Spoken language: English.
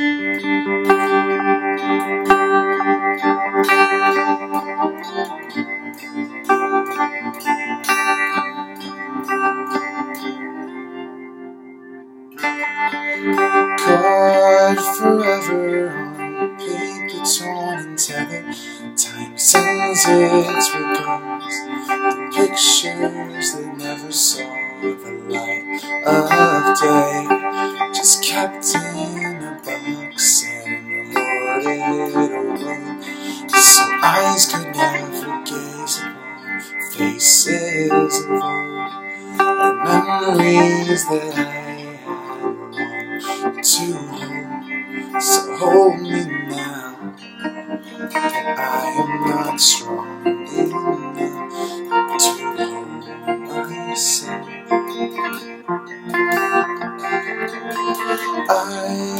Caught forever on paper torn and tethered. Time sends its regards. The pictures they never saw the light of day. Just kept in eyes could never gaze upon faces of old And memories that I to hold. So hold me now. I am not strong enough to hold myself. I